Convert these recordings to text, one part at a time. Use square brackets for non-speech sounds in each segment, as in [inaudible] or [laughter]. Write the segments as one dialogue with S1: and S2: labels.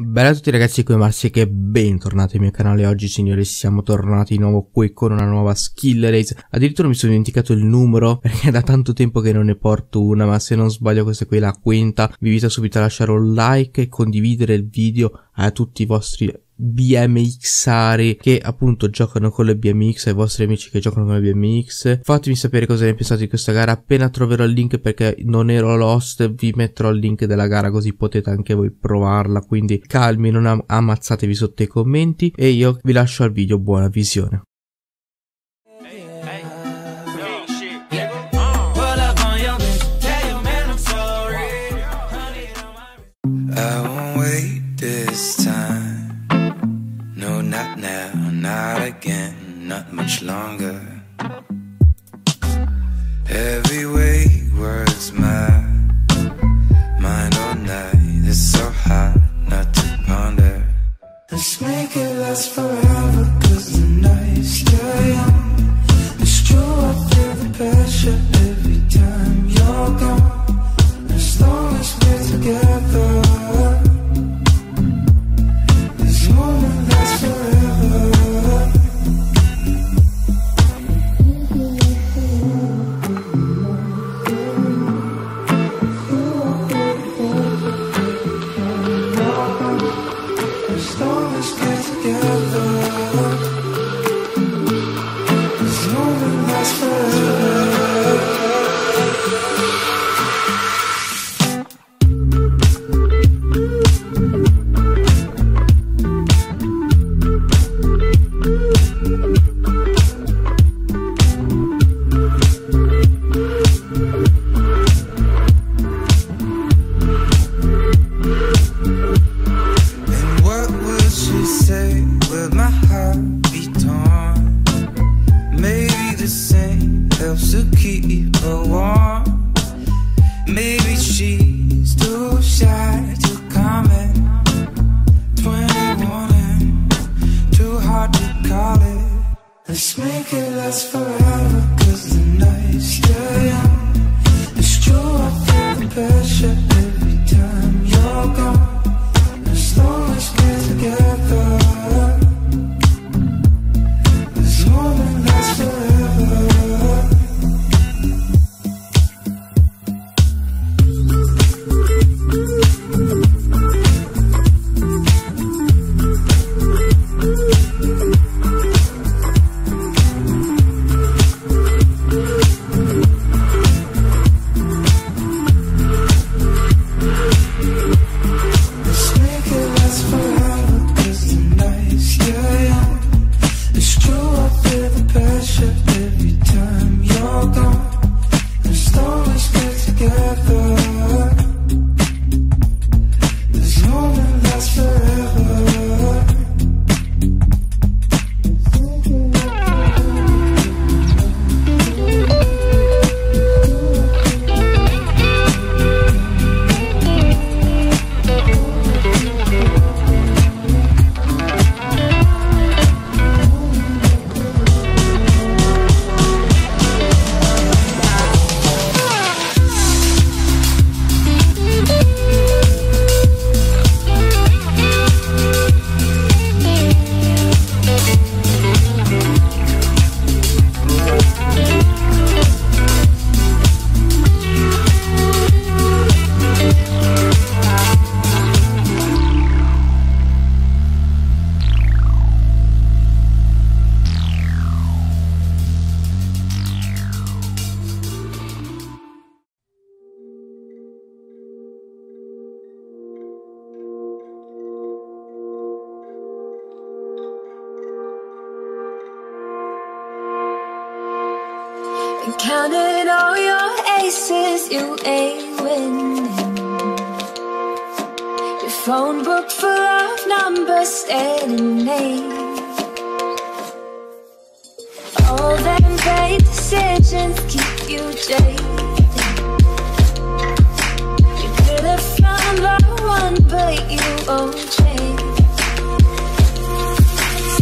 S1: Bella a tutti ragazzi, come Marsi che bentornati al mio canale. Oggi signori siamo tornati di nuovo qui con una nuova skill race. Addirittura mi sono dimenticato il numero [laughs] perché è da tanto tempo che non ne porto una, ma se non sbaglio questa qui è la quinta. Vi invito subito a lasciare un like e condividere il video a tutti i vostri BMXari che appunto giocano con le BMX ai vostri amici che giocano con le BMX fatemi sapere cosa ne pensate di questa gara. Appena troverò il link perché non ero lost vi metterò il link della gara così potete anche voi provarla. Quindi calmi non am ammazzatevi sotto i commenti. E io vi lascio al video. Buona visione.
S2: I now, not again, not much longer. Every word's mine, mine all night. It's so hard not to ponder. Let's make it last forever, moment lasts forever. Too shy last forever,
S3: Counting all your aces, you ain't winning. Your phone book full of numbers, staring names. All them bad decisions keep you jaded. You could have found the one, but you won't change.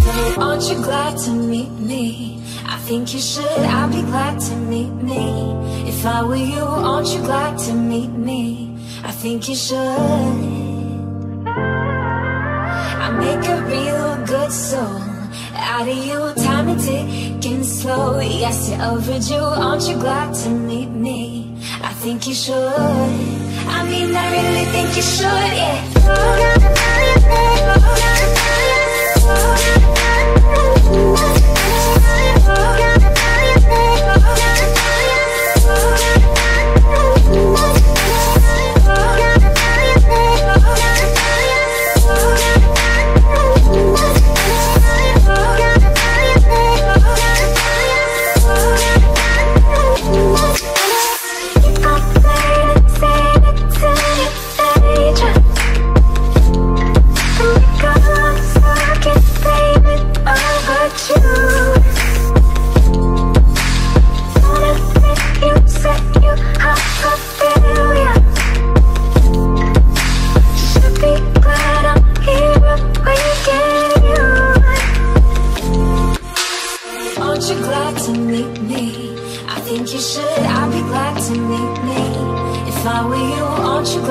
S3: So aren't you glad to meet me? I think you should, I'd be glad to meet me If I were you, aren't you glad to meet me? I think you should I make a real good soul out of you. Time is ticking slow. Yes, you're overdue. Aren't you glad to meet me? I think you should. I mean, I really think you should. Yeah. Aren't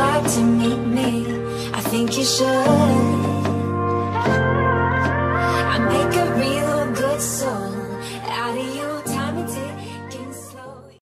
S3: Glad to meet me? I think you should